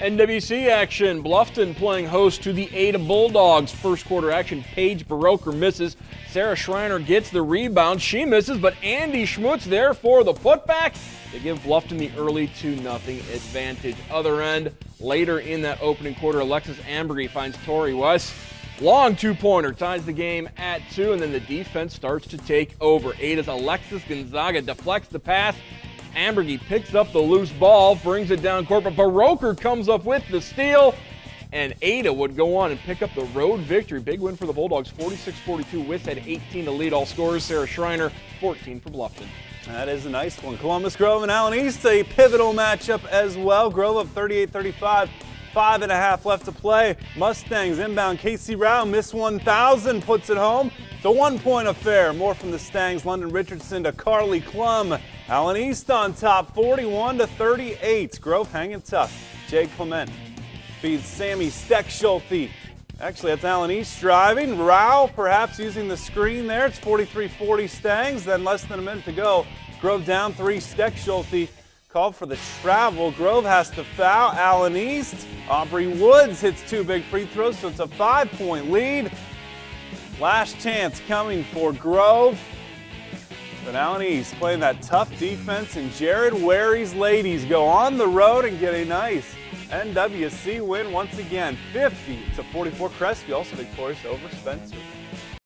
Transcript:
NWC action. Bluffton playing host to the Ada Bulldogs. First quarter action. Paige Baroker misses. Sarah Schreiner gets the rebound. She misses, but Andy Schmutz there for the putback. They give Bluffton the early 2 0 advantage. Other end, later in that opening quarter, Alexis Ambergy finds Tori West. Long two pointer ties the game at two, and then the defense starts to take over. Ada's Alexis Gonzaga deflects the pass. Ambergy picks up the loose ball, brings it down court, but Baroker comes up with the steal, and Ada would go on and pick up the road victory. Big win for the Bulldogs, 46-42. Wist had 18 to lead all scorers. Sarah Schreiner, 14 for Bluffton. That is a nice one. Columbus Grove and Allen East, a pivotal matchup as well. Grove up 38-35. Five and a half left to play. Mustangs inbound. Casey Rao miss 1,000, puts it home. The one-point affair. More from the Stangs. London Richardson to Carly Klum. Allen East on top, 41 to 38. Grove hanging tough. Jake Clement feeds Sammy Steckschulte. Actually, that's Allen East driving. Rao perhaps using the screen there. It's 43-40 Stangs. Then less than a minute to go. Grove down three. Steckschulte Called for the travel. Grove has to foul. Allen East. Aubrey Woods hits two big free throws, so it's a five point lead. Last chance coming for Grove. But Allen East playing that tough defense, and Jared Wary's ladies go on the road and get a nice NWC win once again. 50 to 44. Crestview also victorious over Spencer.